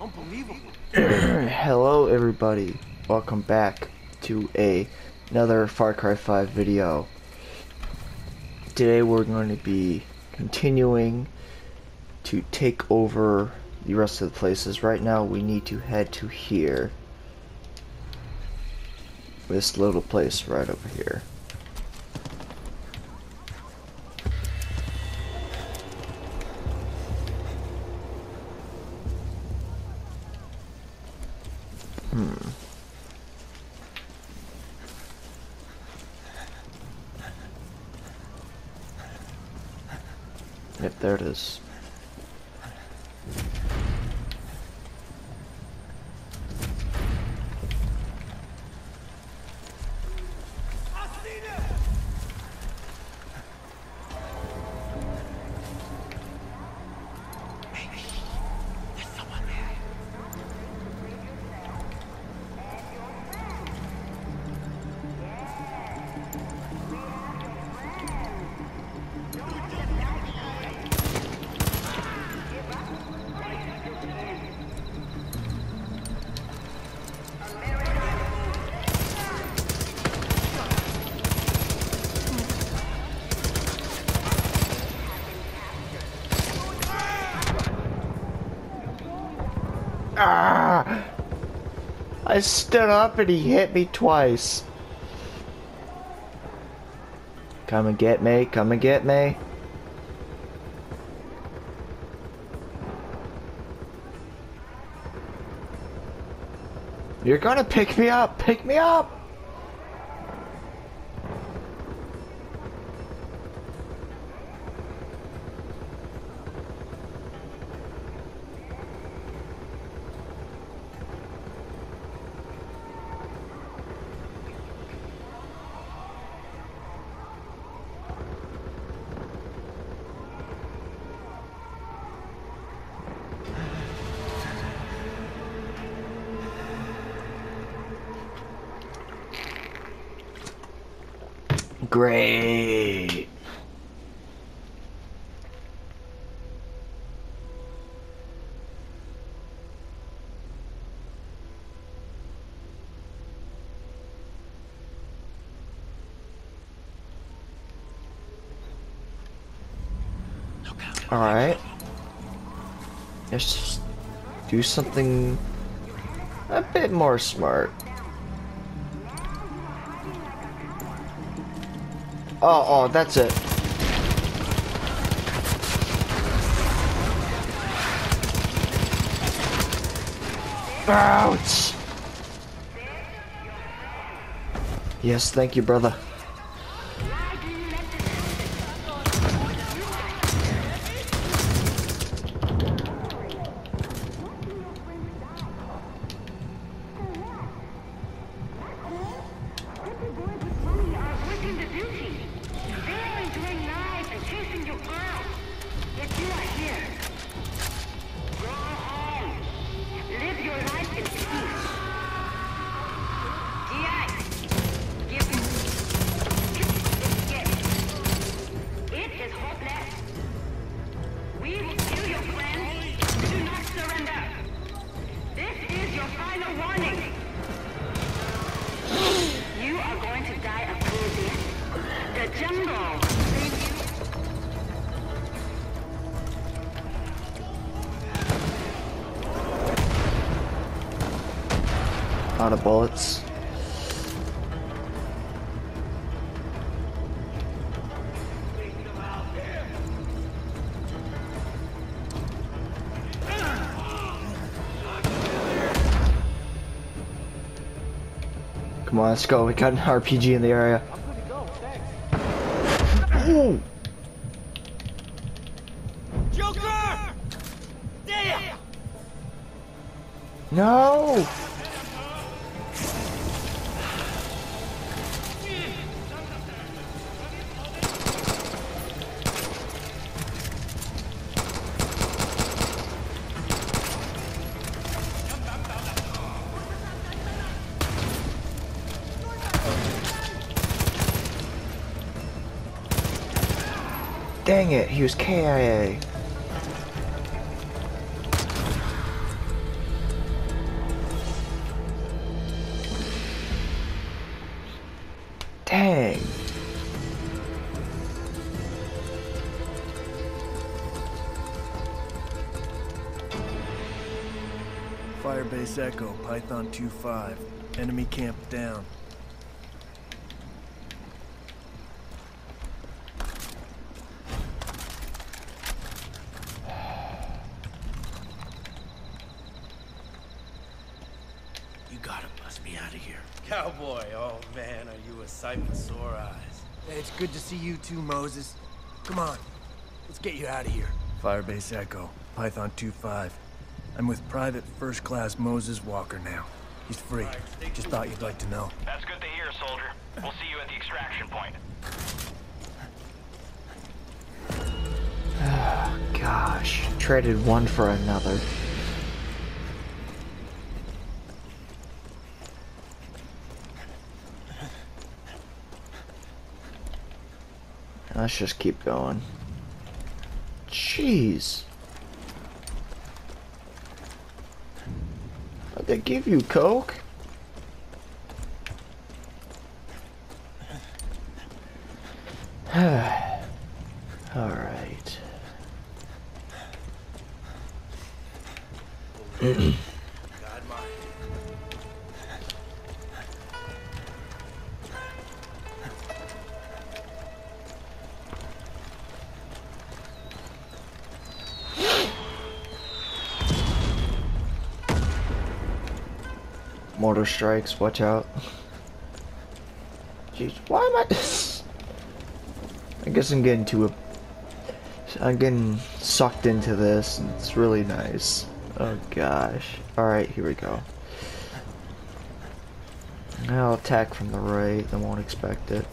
Unbelievable. Hello everybody, welcome back to a another Far Cry 5 video. Today we're going to be continuing to take over the rest of the places. Right now we need to head to here. This little place right over here. Yep, I stood up and he hit me twice. Come and get me, come and get me. You're gonna pick me up, pick me up! Great. Alright. Let's do something a bit more smart. Oh, oh, that's it. Ouch! Yes, thank you, brother. Out of bullets. Come on, let's go. We got an RPG in the area. Dang it, he was KIA. Dang. Firebase Echo, Python 2-5. Enemy camp down. It's good to see you too, Moses. Come on, let's get you out of here. Firebase Echo, Python 2-5. I'm with Private First Class Moses Walker now. He's free. Just thought you'd like to know. That's good to hear, soldier. We'll see you at the extraction point. Gosh, traded one for another. Let's just keep going. Jeez. They give you coke? Strikes, watch out. Jeez, why am I... I guess I'm getting to a... I'm getting sucked into this. It's really nice. Oh gosh. Alright, here we go. I'll attack from the right, they won't expect it.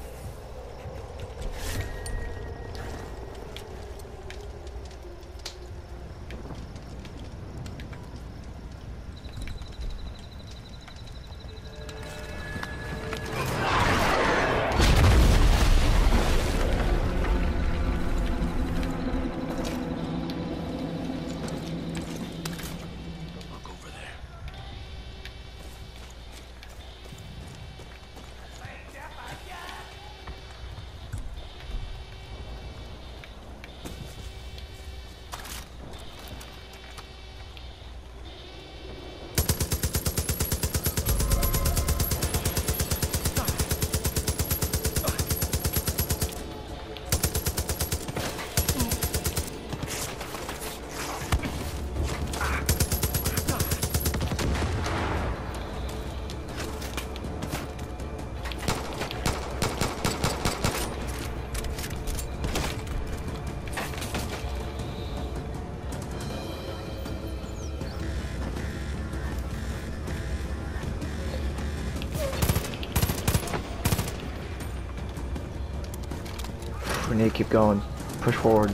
Keep going. Push forward.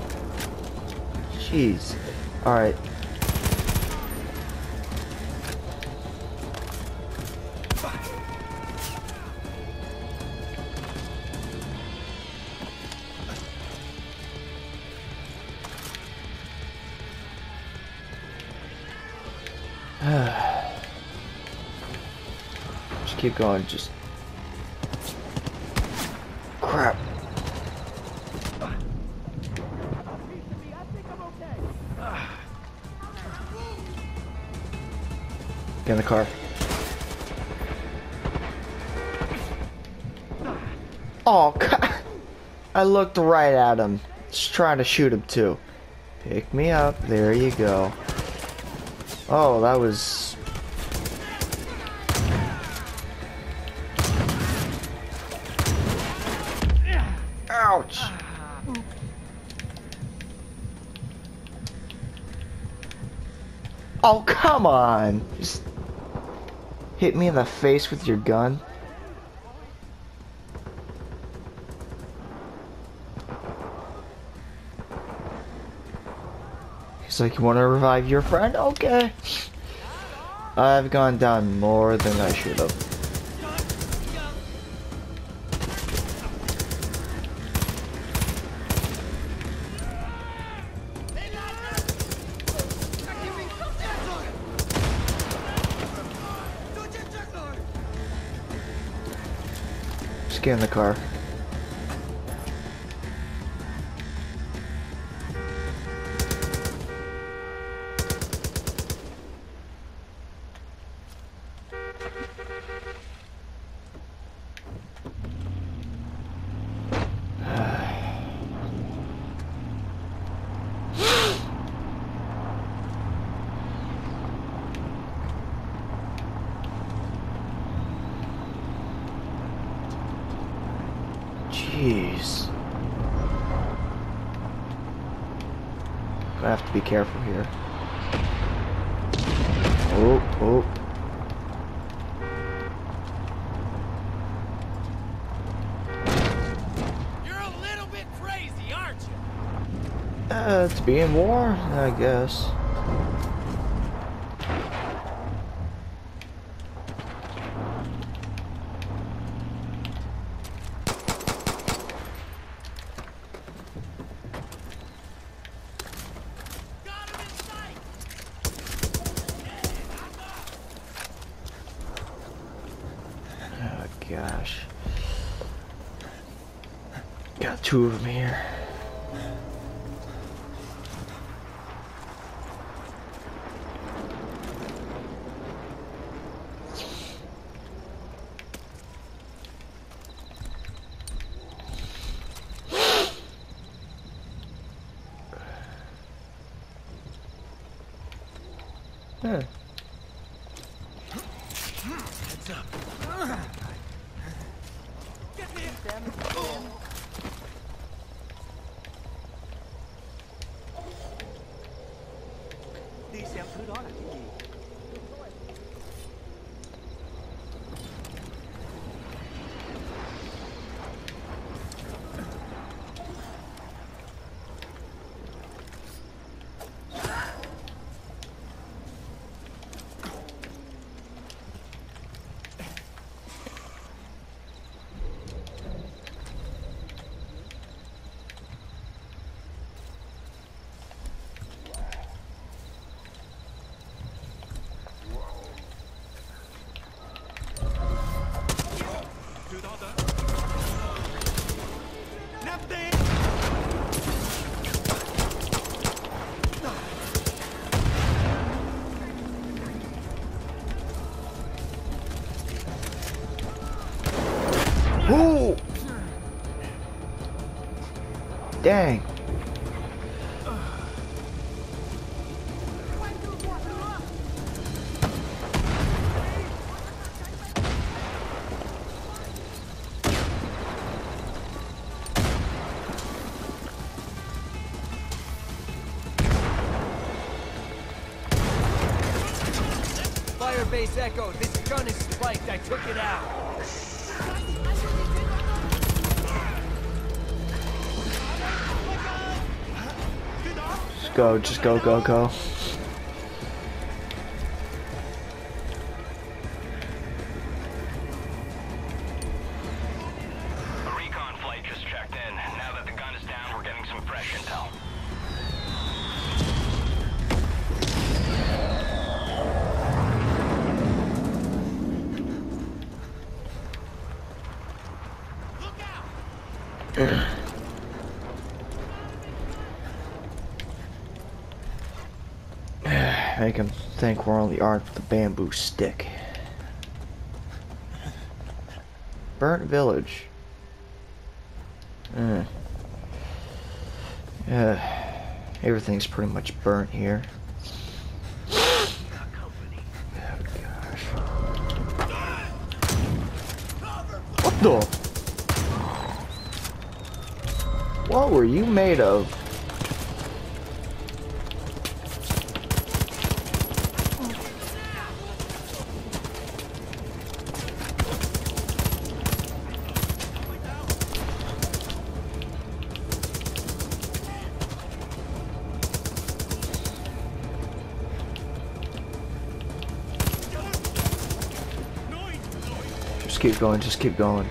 Jeez. Alright. Just keep going, just... Crap. Get in the car. Oh, God. I looked right at him. Just trying to shoot him, too. Pick me up. There you go. Oh, that was... Ouch! Oh, come on! Just hit me in the face with your gun. He's like, you want to revive your friend? Okay. I've gone down more than I should have. In the car. Jeez. I have to be careful here. Oh, oh. You're a little bit crazy, aren't Uh, it's being war, I guess. Đi xem thứ đó là cái gì. Dang. Firebase Echo, this gun is spiked. I took it out. Just go, just go, go, go. A recon flight just checked in. Now that the gun is down, we're getting some fresh intel. Make him think we're only armed with a bamboo stick. Burnt village. Hmm. Yeah, everything's pretty much burnt here. What the? What were you made of? Keep going, just keep going.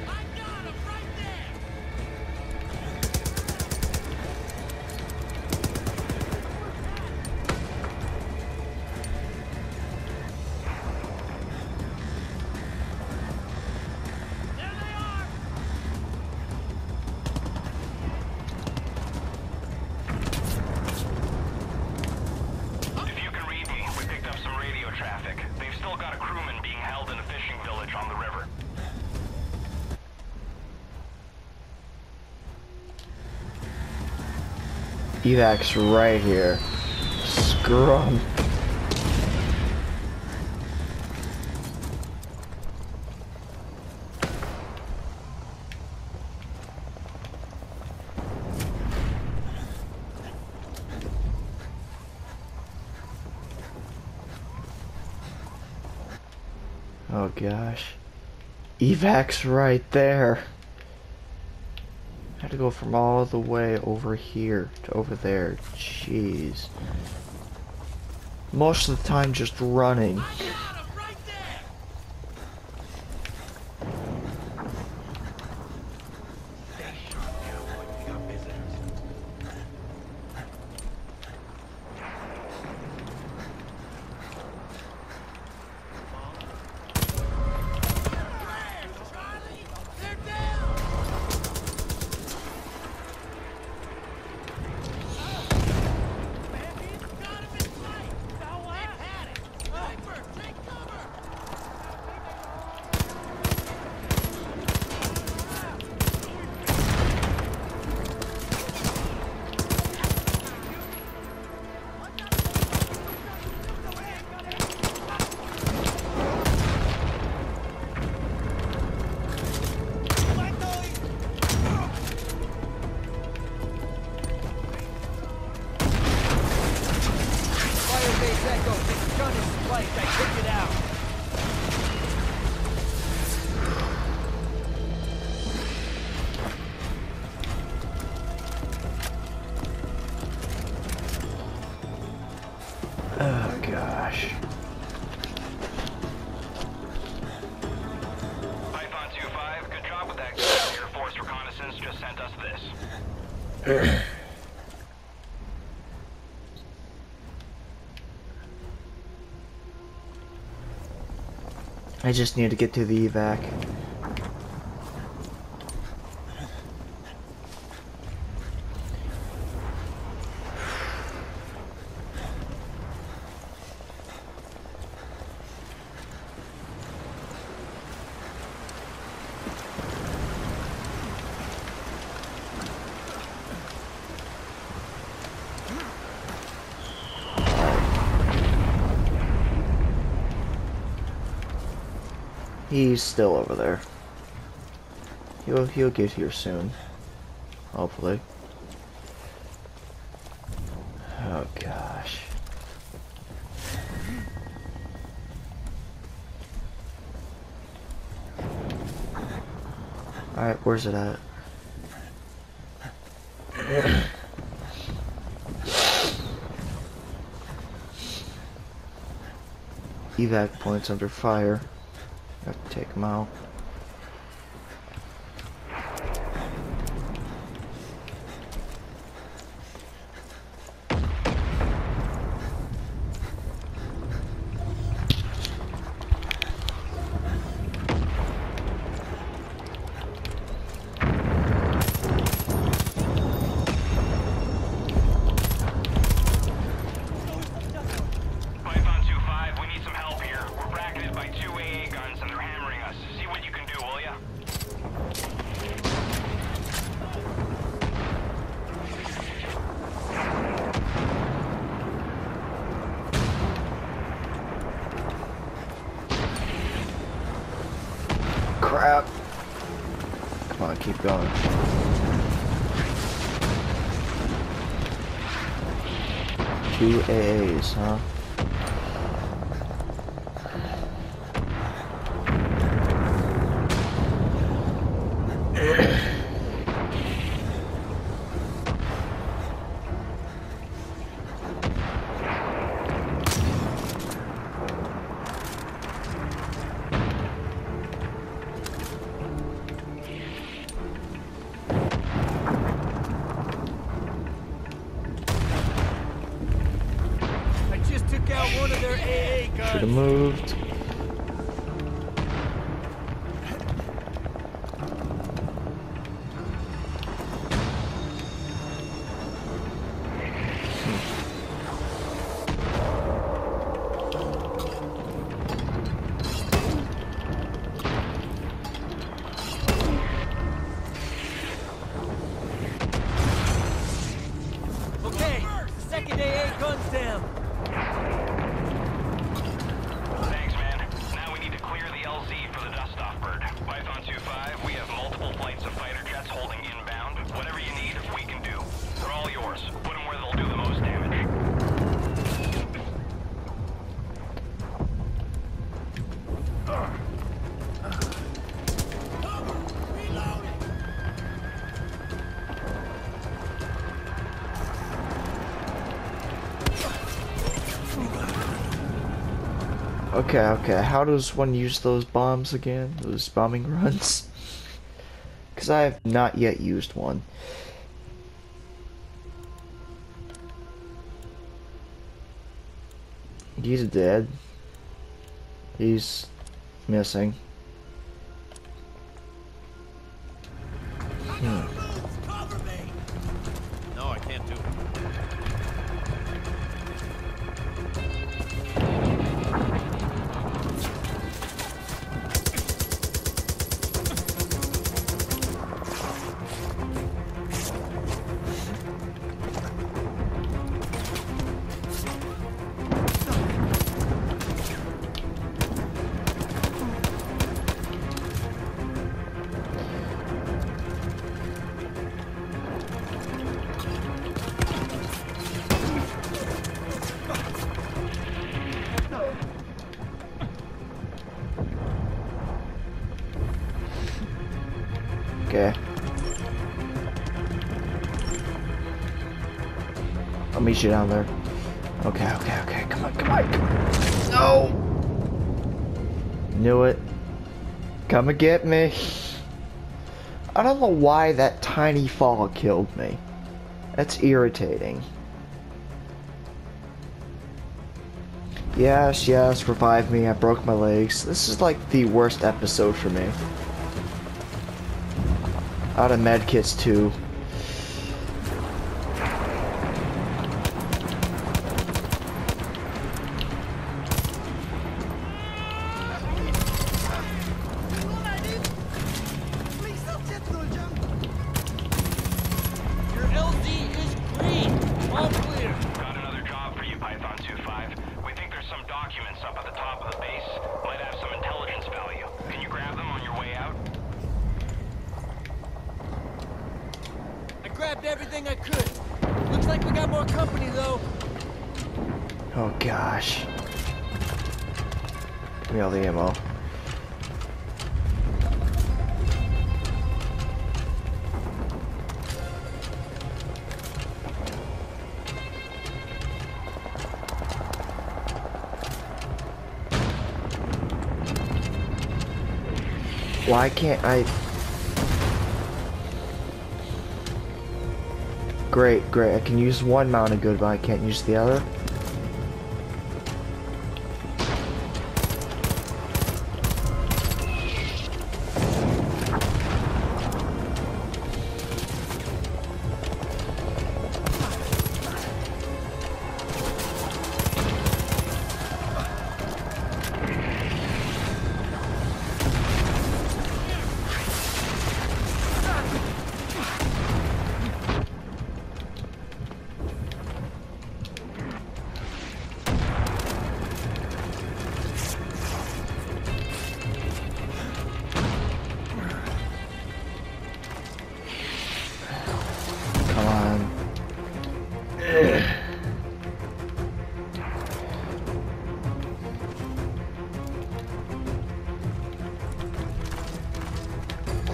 Evac's right here. Scrum. Oh gosh. Evac's right there. I had to go from all the way over here to over there. Jeez. Most of the time just running. I just need to get to the evac. He's still over there. He'll he'll get here soon. Hopefully. Oh gosh. Alright, where's it at? Evac points under fire. Take them out. Huh? Okay, okay. How does one use those bombs again? Those bombing runs? Because I have not yet used one. He's dead. He's missing. You down there. Okay, okay, okay. Come on, come on, come on. No! Knew it. Come and get me. I don't know why that tiny fall killed me. That's irritating. Yes, yes, revive me. I broke my legs. This is like the worst episode for me. Out of medkits too. Why can't I... Great, great. I can use one mounted good, but I can't use the other.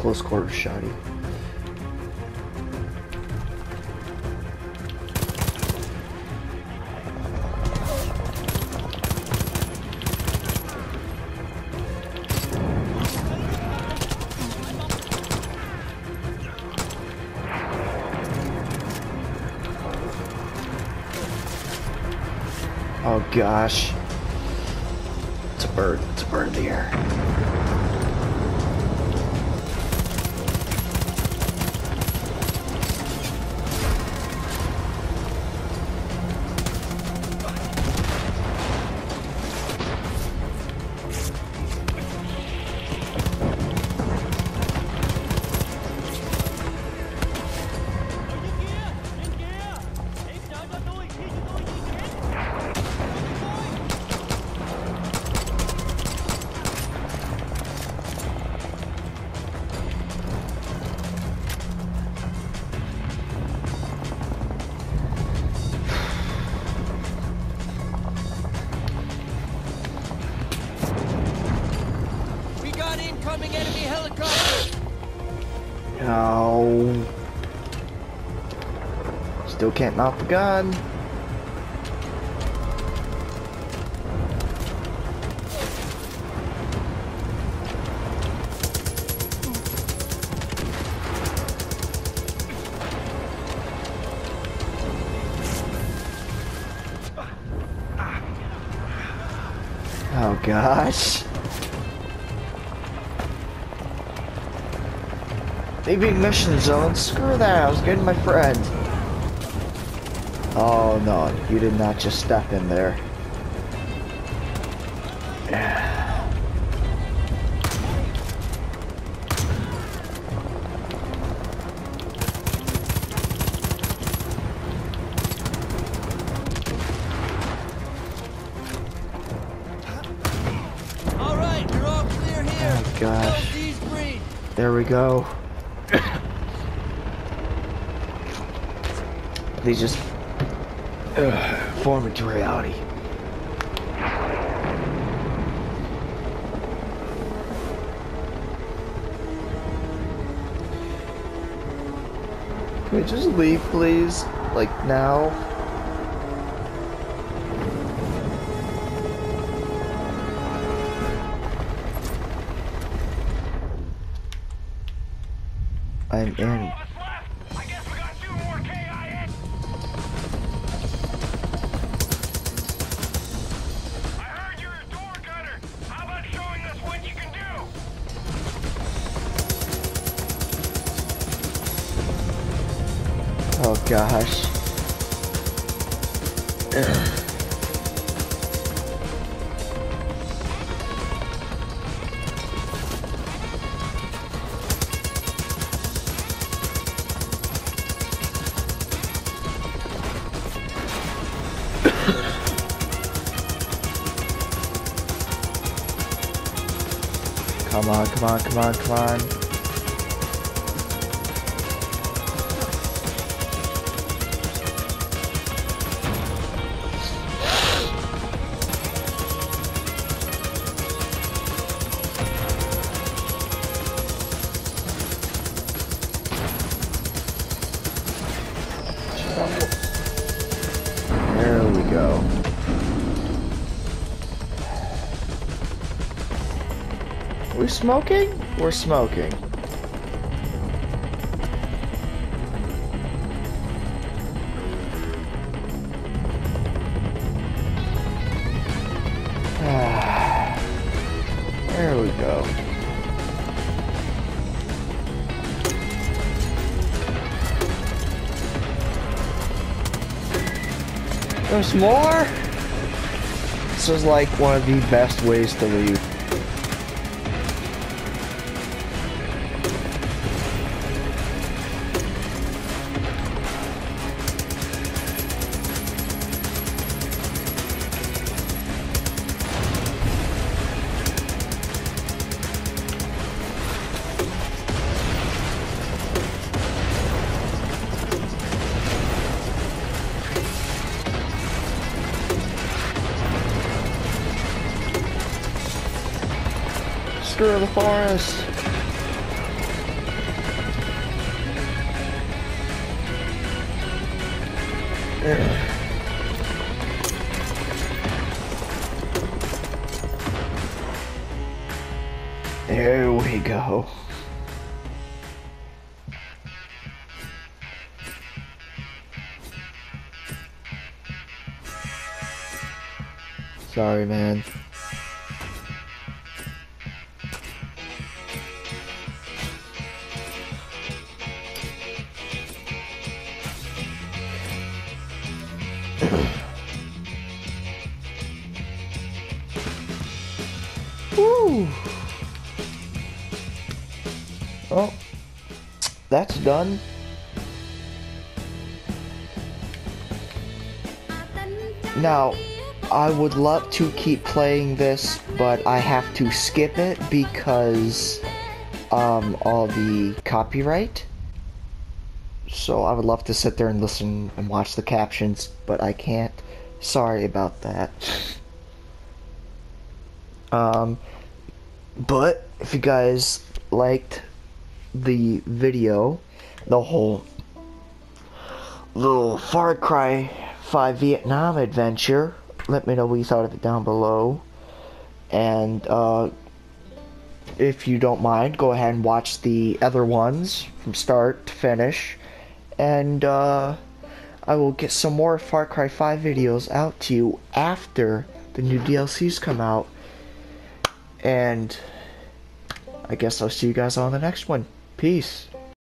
Close quarters shoddy. Oh gosh. It's a bird. It's a bird in the air. Still can't knock the gun. Oh gosh. Leaving mission zone? Screw that, I was getting my friend. Oh no, you did not just step in there. All right, you're all clear here. Oh. There we go. they just form into reality. Can we just leave, please? Like now? I'm in. Oh gosh. Come on, come on, come on, come on. We go. We're smoking? We're smoking. More? This is like one of the best ways to leave. Screw the forest. Ugh. There we go. Sorry, man. Done. Now, I would love to keep playing this, but I have to skip it because um all the copyright. So I would love to sit there and listen and watch the captions, but I can't. Sorry about that. Um, but if you guys liked the video, the whole little Far Cry 5 Vietnam adventure, let me know what you thought of it down below. And uh, if you don't mind, go ahead and watch the other ones from start to finish. And uh, I will get some more Far Cry 5 videos out to you after the new DLCs come out. And I guess I'll see you guys on the next one. Peace.